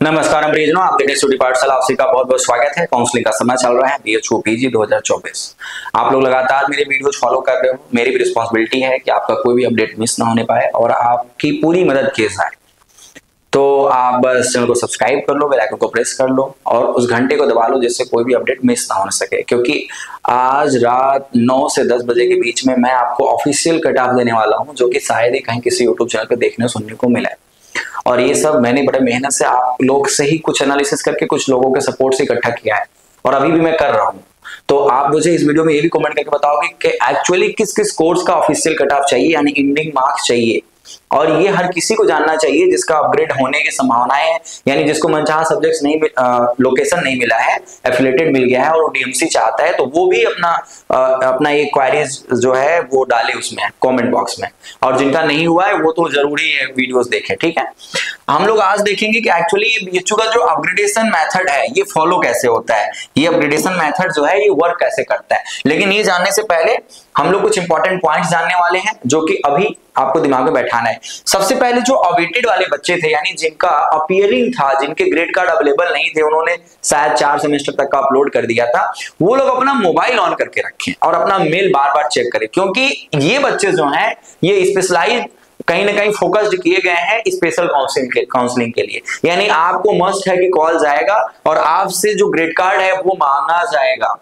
नमस्कार, हम प्रियजनों आपके टेस्ट पाठशाला आपसे का बहुत बहुत स्वागत है। काउंसलिंग का समय चल रहा है बी एच पीजी 2024 आप लोग लगातार मेरे वीडियोज़ फॉलो कर रहे हो। मेरी भी रिस्पॉन्सिबिलिटी है कि आपका कोई भी अपडेट मिस ना होने पाए और आपकी पूरी मदद की जाए। तो आप बस चैनल को सब्सक्राइब कर लो बेल आइकन को प्रेस कर लो और उस घंटे को दबा लो जिससे कोई भी अपडेट मिस ना हो सके। क्योंकि आज रात 9 से 10 बजे के बीच में मैं आपको ऑफिशियल कट ऑफ़ देने वाला हूँ, जो कि शायद ही कहीं किसी यूट्यूब चैनल पर देखने सुनने को मिला है। और ये सब मैंने बड़े मेहनत से आप लोग से ही कुछ एनालिसिस करके कुछ लोगों के सपोर्ट से इकट्ठा किया है। और अभी भी मैं कर रहा हूँ। तो आप मुझे इस वीडियो में ये भी कमेंट करके बताओगे कि एक्चुअली किस किस कोर्स का ऑफिशियल कट ऑफ़ चाहिए, यानी इंडिंग मार्क्स चाहिए। और ये हर किसी को जानना चाहिए जिसका अपग्रेड होने की संभावनाएँ है यानी जिसको मनचाहा सब्जेक्ट्स नहीं लोकेशन नहीं मिला है एफिलेटेड मिल गया है और डीएमसी चाहता है तो वो भी अपना आ, अपना ये क्वारीज जो है वो डाले उसमें कमेंट बॉक्स में। और जिनका नहीं हुआ है वो तो ज़रूरी है वीडियोस देखें ठीक है? हम लोग आज देखेंगे कि एक्चुअली बीएचयू का जो अपग्रेडेशन मेथड है ये फॉलो कैसे होता है? ये अपग्रेडेशन मेथड जो है ये वर्क कैसे करता है? लेकिन ये जानने से पहले हम लोग कुछ इंपॉर्टेंट पॉइंट्स जानने वाले हैं जो कि अभी आपको दिमाग में बैठाना है। सबसे पहले जो अवेटेड वाले बच्चे थे, यानी जिनका अपियरिंग था, जिनके ग्रेड कार्ड अवेलेबल नहीं थे, उन्होंने शायद चार सेमेस्टर तक का अपलोड कर दिया था, वो लोग अपना मोबाइल ऑन करके रखें और अपना मेल बार बार चेक करें, क्योंकि ये बच्चे जो हैं, ये स्पेशलाइज कहीं ना कहीं फोकस्ड किए गए हैं स्पेशल काउंसलिंग के काउंसलिंग के लिए। यानी आपको मस्ट है कि कॉल जाएगा और आपसे जो ग्रेड कार्ड है, वो मांगा जाएगा।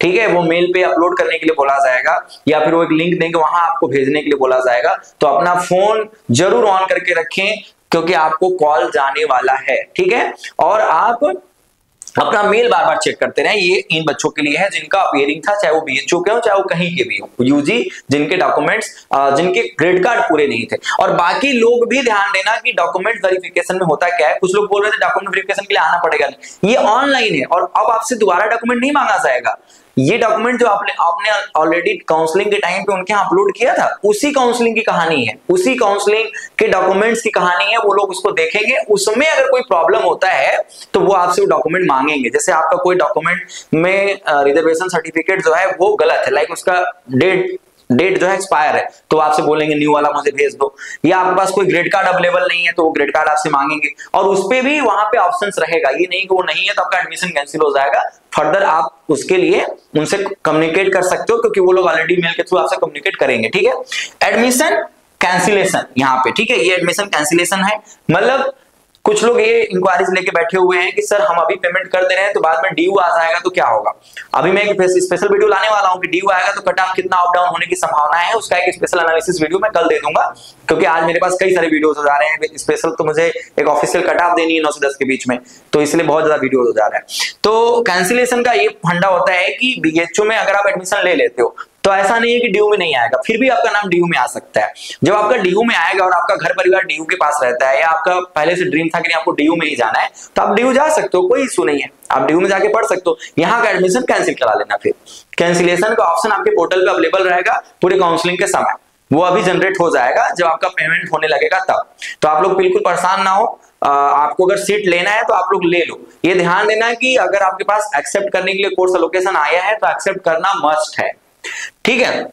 ठीक है, वो मेल पे अपलोड करने के लिए बोला जाएगा, या फिर वो एक लिंक देंगे, वहाँ आपको भेजने के लिए बोला जाएगा। तो अपना फ़ोन ज़रूर ऑन करके रखें, क्योंकि आपको कॉल जाने वाला है, ठीक है? और आप अपना मेल बार बार चेक करते रहे। ये इन बच्चों के लिए है, जिनका अपियरिंग था, चाहे वो बीएचओ के हो, चाहे वो कहीं के भी हो यूजी जिनके डॉक्यूमेंट्स जिनके क्रेडिट कार्ड पूरे नहीं थे। और बाकी लोग भी ध्यान देना कि डॉक्यूमेंट वेरिफिकेशन में होता क्या है। कुछ लोग बोल रहे थे डॉक्यूमेंट वेरिफिकेशन के लिए आना पड़ेगा ये ऑनलाइन है, और अब आपसे दोबारा डॉक्यूमेंट नहीं मांगा जाएगा। ये डॉक्यूमेंट जो आपने आपने ऑलरेडी काउंसलिंग के टाइम पे उनके यहाँ अपलोड किया था, उसी काउंसलिंग की कहानी है। उसी काउंसलिंग के डॉक्यूमेंट्स की कहानी है, वो लोग उसको देखेंगे। उसमें अगर कोई प्रॉब्लम होता है तो वो आपसे वो डॉक्यूमेंट मांगेंगे। जैसे आपका कोई डॉक्यूमेंट में रिजर्वेशन सर्टिफिकेट जो है, वो गलत है। लाइक उसका डेट डेट जो है एक्सपायर है तो आपसे बोलेंगे, न्यू वाला मुझे भेज दो। या आपके पास कोई ग्रेड कार्ड अवेलेबल नहीं है तो वो ग्रेड कार्ड आपसे मांगेंगे। और उस पर भी वहाँ पे ऑप्शंस रहेगा। ये नहीं कि वो नहीं है तो आपका एडमिशन कैंसिल हो जाएगा। फर्दर आप उसके लिए उनसे कम्युनिकेट कर सकते हो, क्योंकि वो लोग ऑलरेडी मेल के थ्रू आपसे कम्युनिकेट करेंगे, ठीक है? एडमिशन कैंसिलेशन यहाँ पे, ठीक है? ये एडमिशन कैंसिलेशन है। मतलब कुछ लोग ये इंक्वायरीज लेके बैठे हुए हैं कि, सर, हम अभी पेमेंट कर दे रहे हैं तो बाद में ड्यू आ जाएगा तो क्या होगा? अभी मैं एक स्पेशल वीडियो लाने वाला हूँ कि ड्यू आएगा तो कट ऑफ़ कितना अप डाउन होने की संभावना है, उसका एक स्पेशल एनालिसिस वीडियो मैं कल दे दूँगा, क्योंकि आज मेरे पास कई सारे वीडियोस हो जा रहे हैं। स्पेशल तो मुझे एक ऑफिशियल कट ऑफ़ देनी है नौ से दस के बीच में तो इसलिए बहुत ज़्यादा वीडियो हो जा रहा है। तो कैंसिलेशन का ये फंडा होता है कि बीएचओ में अगर आप एडमिशन ले लेते हो तो ऐसा नहीं है कि ड्यू में नहीं आएगा, फिर भी आपका नाम ड्यू में आ सकता है। जब आपका ड्यू में आएगा और आपका घर परिवार ड्यू के पास रहता है या आपका पहले से ड्रीम था कि आपको ड्यू में ही जाना है तो आप ड्यू जा सकते हो, कोई इशू नहीं है। आप ड्यू में जाके पढ़ सकते हो। यहाँ का एडमिशन कैंसिल करा लेना फिर। कैंसिलेशन का ऑप्शन आपके पोर्टल पे अवेलेबल रहेगा, पूरे काउंसलिंग के समय। वो अभी जनरेट हो जाएगा, जब आपका पेमेंट होने लगेगा तब। तो आप लोग बिल्कुल परेशान ना हो। आपको अगर सीट लेना है तो आप लोग ले लो। ये ध्यान देना कि अगर आपके पास एक्सेप्ट करने के लिए कोर्स लोकेशन आया है तो एक्सेप्ट करना मस्ट है। ठीक है?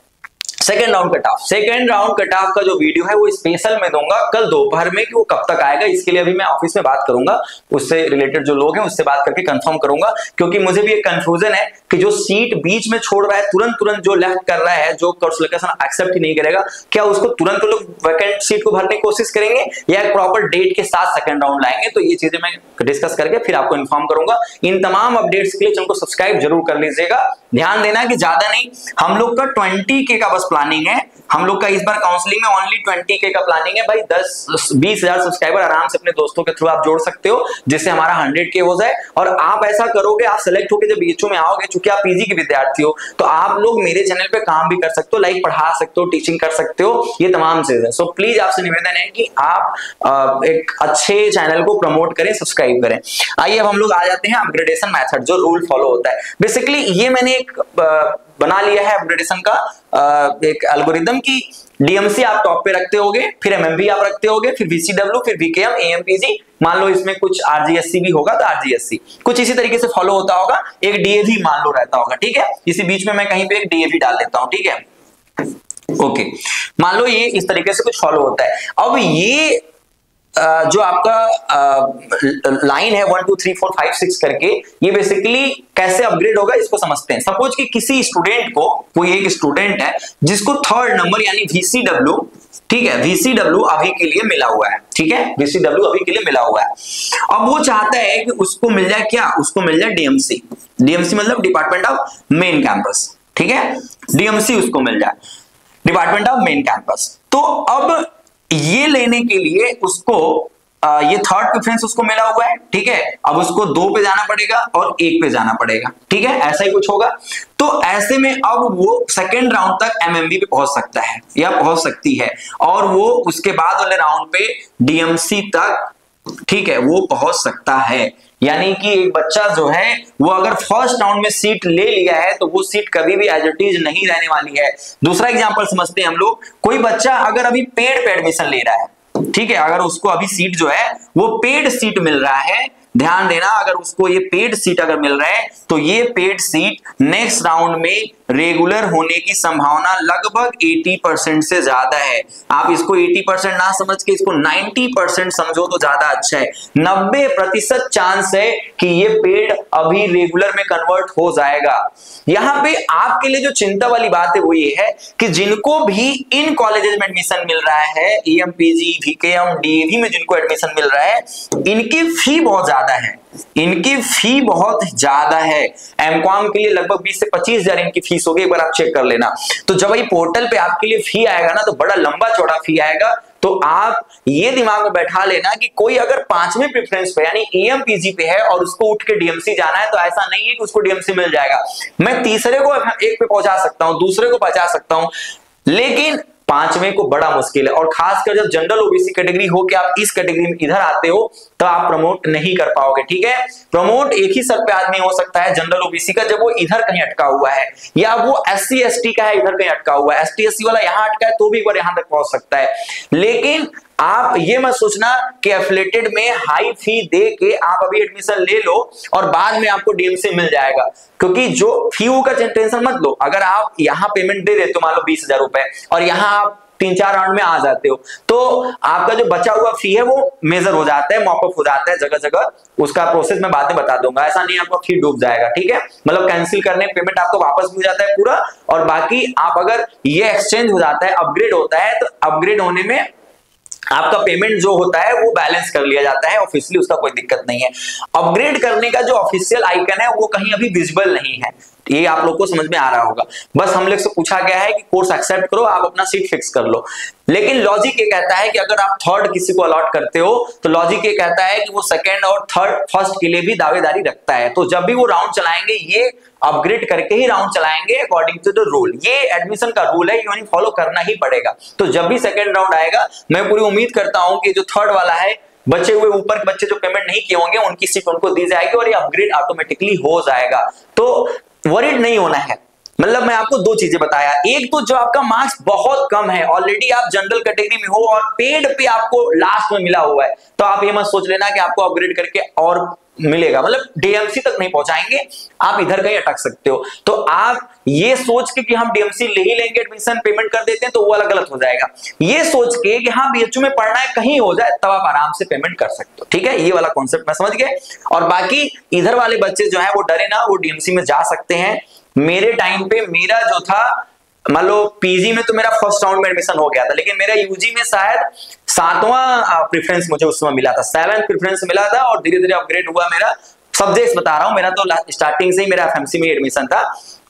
Second round cut off second round cut off का जो वीडियो है, वो स्पेशल में दूँगा कल दोपहर में कि वो कब तक आएगा, इसके लिए अभी मैं ऑफ़िस में बात करूँगा। उससे रिलेटेड जो लोग हैं, उससे बात करके कंफर्म करूँगा। क्योंकि मुझे भी एक कंफ्यूजन है कि जो सीट बीच में छोड़ रहा है तुरंत तुरंत जो लेफ़्ट कर रहा है, जो लोकेशन एक्सेप्ट ही नहीं करेगा, क्या उसको तुरंत लोग वैकेंट सीट को भरने की कोशिश करेंगे? या एक प्रॉपर डेट के साथ सेकंड राउंड लाएँगे? तो ये चीज़ें मैं डिस्कस करके फिर आपको इन्फॉर्म करूँगा। इन तमाम अपडेट्स के लिए चैनल को सब्सक्राइब ज़रूर कर लीजिएगा। ध्यान देना कि ज़्यादा नहीं हम लोग का ट्वेंटी के का बस प्लानिंग है। हम लोग का इस बार काउंसलिंग में ओनली ट्वेंटी के का प्लानिंग है। भाई, दस, बीस हज़ार सब्सक्राइबर आराम से अपने दोस्तों के थ्रू आप जोड़ सकते हो, जिससे हमारा हंड्रेड के हो जाए। और आप ऐसा करोगे, आप सेलेक्ट होकर जब बीएचओ में आओगे, चूँकि आप पीजी के विद्यार्थी हो तो आप लोग मेरे चैनल पे काम भी कर सकते हो लाइक पढ़ा सकते हो टीचिंग कर सकते हो, ये तमाम चीज़ है। सो प्लीज़ आपसे निवेदन है कि आप एक अच्छे चैनल को प्रमोट करें सब्सक्राइब करें। आइए, अब हम लोग आ जाते हैं अपग्रेडेशन मैथड जो रूल फॉलो होता है। बेसिकली ये मैंने एक बना लिया है अपग्रेडेशन का एक एल्गोरिदम की डीएमसी आप टॉप पे रखते होगे फिर एमएमबी आप रखते होगे फिर वीसीडब्ल्यू फिर वीकेएम एएमपीजी मान लो इसमें कुछ आरजीएससी भी होगा तो आरजीएससी कुछ इसी तरीके से फॉलो होता होगा एक डीएवी मान लो रहता होगा ठीक है इसी बीच में मैं कहीं पे एक डीएवी डाल देता हूँ ठीक है ओके मान लो ये इस तरीके से कुछ फॉलो होता है अब ये जो आपका लाइन है one two three four five six करके, ये बेसिकली कैसे अपग्रेड होगा इसको समझते हैं। सपोज़ कि किसी स्टूडेंट को, कोई एक स्टूडेंट है, जिसको थर्ड नंबर यानी वीसीडब्ल्यू ठीक है वीसीडब्ल्यू अभी के लिए मिला हुआ है, ठीक है? वीसीडब्ल्यू अभी के लिए मिला हुआ है। अब वो चाहता है कि उसको मिल जाए क्या? उसको मिल जाए डीएमसी डीएमसी मतलब डिपार्टमेंट ऑफ़ मेन कैंपस ठीक है? डीएमसी उसको मिल जाए। डिपार्टमेंट ऑफ़ मेन कैंपस तो अब ये लेने के लिए उसको आ, ये थर्ड प्रेफरेंस उसको मिला हुआ है ठीक है? अब उसको दो पे जाना पड़ेगा और एक पे जाना पड़ेगा ठीक है? ऐसा ही कुछ होगा। तो ऐसे में अब वो सेकेंड राउंड तक एमएमबी पे पहुँच सकता है या पहुँच सकती है। और वो उसके बाद वाले राउंड पे डीएमसी तक ठीक है? वो पहुँच सकता है। यानी कि एक बच्चा जो है, वो अगर फ़र्स्ट राउंड में सीट ले लिया है तो वो सीट कभी भी एज इट इज़ नहीं रहने वाली है। दूसरा एग्ज़ाम्पल समझते हैं हम लोग, कोई बच्चा अगर अभी पेड पे एडमिशन ले रहा है, ठीक है, अगर उसको अभी सीट जो है, वो पेड सीट मिल रहा है ध्यान देना, अगर उसको ये पेड सीट अगर मिल रहा है तो ये पेड सीट नेक्स्ट राउंड में रेगुलर होने की संभावना लगभग 80 परसेंट से ज़्यादा है। आप इसको 80 परसेंट ना समझ के इसको 90 परसेंट समझो तो ज़्यादा अच्छा है। 90 प्रतिशत चांस है कि ये पेड अभी रेगुलर में कन्वर्ट हो जाएगा। यहाँ पे आपके लिए जो चिंता वाली बात है वो ये है कि जिनको भी इन कॉलेजेस में एडमिशन मिल रहा है एएमपीजी वीकेएम डीएवी में जिनको एडमिशन मिल रहा है, इनकी फ़ी बहुत ज़्यादा है। इनकी फ़ी बहुत ज़्यादा है। एमकॉम के लिए लगभग 20 से पच्चीस हज़ार इनकी फ़ीस होगी, एक बार आप चेक कर लेना। तो जब ये पोर्टल पे आपके लिए फ़ी आएगा ना तो बड़ा लंबा चौड़ा फ़ी आएगा। तो आप ये दिमाग में बैठा लेना कि कोई अगर पाँचवें प्रेफरेंस पे, यानी एएम पीजी पे है और उसको उठ के डीएमसी जाना है तो ऐसा नहीं है कि उसको डीएमसी मिल जाएगा। मैं तीसरे को एक पे पहुँचा सकता हूँ, दूसरे को पहुँचा सकता हूँ। लेकिन पाँचवें को बड़ा मुश्किल है। और खासकर जब जनरल ओबीसी कैटेगरी हो कि आप इस कैटेगरी में इधर आते हो तो आप प्रमोट नहीं कर पाओगे, ठीक है? प्रमोट एक ही सर पे आदमी हो सकता है जनरल ओबीसी का, जब वो इधर कहीं अटका हुआ है, या वो एस सी का है, इधर कहीं अटका हुआ है एस टी वाला यहाँ अटका है तो भी एक बार यहाँ तक पहुँच सकता है। लेकिन आप ये मत सोचना कि एफिलेटेड में हाई फ़ी दे के आप अभी एडमिशन ले लो और बाद में आपको डीएमसी मिल जाएगा। क्योंकि जो फ़ी का टेंशन मत लो। अगर आप यहाँ पेमेंट दे देते हो मान लो बीस हज़ार रुपए, और यहाँ आप तीन चार राउंड में आ जाते हो। तो आपका जो बचा हुआ फ़ी है, वो मेजर हो जाता है मॉपअप हो जाता है जगह जगह उसका प्रोसेस मैं बाद में बता दूँगा। ऐसा नहीं आपका फ़ी डूब जाएगा, ठीक है? मतलब कैंसिल करने पेमेंट आपको वापस मिल जाता है पूरा। और बाकी आप अगर ये एक्सचेंज हो जाता है अपग्रेड होता है तो अपग्रेड होने में आपका पेमेंट जो होता है, वो बैलेंस कर लिया जाता है ऑफिशियली उसका कोई दिक्कत नहीं है। अपग्रेड करने का जो ऑफिशियल आइकन है, वो कहीं अभी विजिबल नहीं है। ये आप लोग को समझ में आ रहा होगा। बस हम लोग से पूछा गया है कि कोर्स एक्सेप्ट करो, आप अपना सीट फिक्स कर लो। लेकिन लॉजिक ये कहता है कि अगर आप थर्ड किसी को अलॉट करते हो तो लॉजिक ये कहता है कि वो सेकेंड और थर्ड फ़र्स्ट के लिए भी दावेदारी रखता है। तो जब भी वो राउंड चलाएँगे, ये अपग्रेड करके ही राउंड चलाएँगे अकॉर्डिंग टू द रूल ये एडमिशन का रूल है यूनि फॉलो करना ही पड़ेगा। तो जब भी सेकेंड राउंड आएगा, मैं पूरी उम्मीद करता हूँ कि जो थर्ड वाला है, बचे हुए ऊपर के बच्चे जो पेमेंट नहीं किए होंगे, उनकी सीट उनको दी जाएगी और ये अपग्रेड ऑटोमेटिकली हो जाएगा। तो वरिड नहीं होना है। मतलब मैं आपको दो चीज़ें बताया। एक तो जो आपका मार्क्स बहुत कम है ऑलरेडी आप जनरल कैटेगरी में हो और पेड पे आपको लास्ट में मिला हुआ है। तो आप ये मत सोच लेना कि आपको अपग्रेड करके और मिलेगा। मतलब डीएमसी तक नहीं पहुंचाएँगे, आप इधर कहीं अटक सकते हो। तो आप ये सोच के कि हम डीएमसी ले ही लेंगे एडमिशन पेमेंट कर देते हैं तो वो वाला गलत हो जाएगा। ये सोच के कि हाँ बीएचयू में पढ़ना है, कहीं हो जाए, तब आप आराम से पेमेंट कर सकते हो। ठीक है? ये वाला कॉन्सेप्ट मैं समझ गया। और बाकी इधर वाले बच्चे जो है, वो डरे ना, वो डीएमसी में जा सकते हैं। मेरे टाइम पे मेरा जो था, मान लो पीजी में तो मेरा फ़र्स्ट राउंड में एडमिशन हो गया था, लेकिन मेरा यूजी में शायद सातवां प्रेफरेंस मुझे उस समय मिला था। सेवन प्रेफरेंस मिला था और धीरे धीरे अपग्रेड हुआ मेरा। सब्जेक्ट बता रहा हूँ, मेरा तो स्टार्टिंग से ही मेरा एफएमसी में एडमिशन था।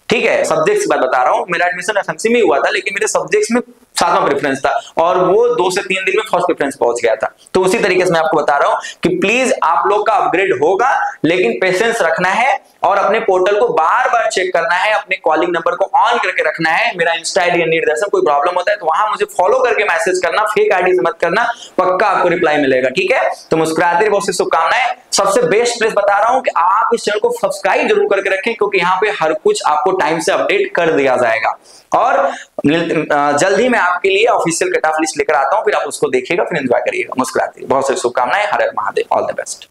ठीक है सब्जेक्ट्स की बात बता रहा हूँ, मेरा एडमिशन एफएमसी में हुआ था, लेकिन मेरे सब्जेक्ट्स में सातवां प्रेफरेंस था और वो दो से तीन दिन में फ़र्स्ट प्रेफरेंस पहुँच गया था। तो उसी तरीके से मैं आपको बता रहा हूँ कि प्लीज़ आप लोग का अपग्रेड होगा, लेकिन पेशेंस रखना है और अपने पोर्टल को बार बार चेक करना है, अपने कॉलिंग नंबर को ऑन करके रखना है। मेरा इंस्टा आईडी निर्देशन कोई प्रॉब्लम होता है तो वहाँ मुझे फॉलो करके मैसेज करना फेक आईडी से मत करना, पक्का आपको रिप्लाई मिलेगा, ठीक है? तो मुस्कुराते बहुत सी शुभकामनाएँ। सबसे बेस्ट प्लेस बता रहा हूँ कि आप इस चैनल को सब्सक्राइब ज़रूर करके रखें, क्योंकि यहाँ पे हर कुछ आपको टाइम से अपडेट कर दिया जाएगा। और जल्द ही मैं आपके लिए ऑफिशियल कट ऑफ़ लिस्ट लेकर आता हूँ, फिर आप उसको देखिएगा, फिर एंजॉय करिएगा। मुस्कुराते बहुत सारी शुभकामनाएँ, हर महादेव। All the best